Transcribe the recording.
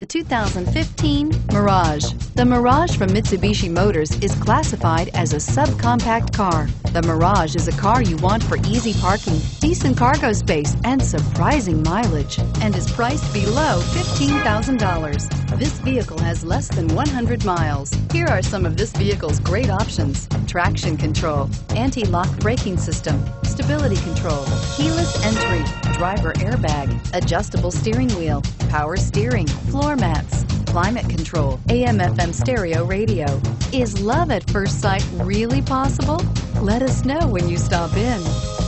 The 2015 Mirage. The Mirage from Mitsubishi Motors is classified as a subcompact car. The Mirage is a car you want for easy parking, decent cargo space, and surprising mileage, and is priced below $15,000. This vehicle has less than 100 miles. Here are some of this vehicle's great options. Traction control, anti-lock braking system, stability control, keyless entry, driver airbag, adjustable steering wheel, power steering, floor mats, climate control, AM FM stereo radio. Is love at first sight really possible? Let us know when you stop in.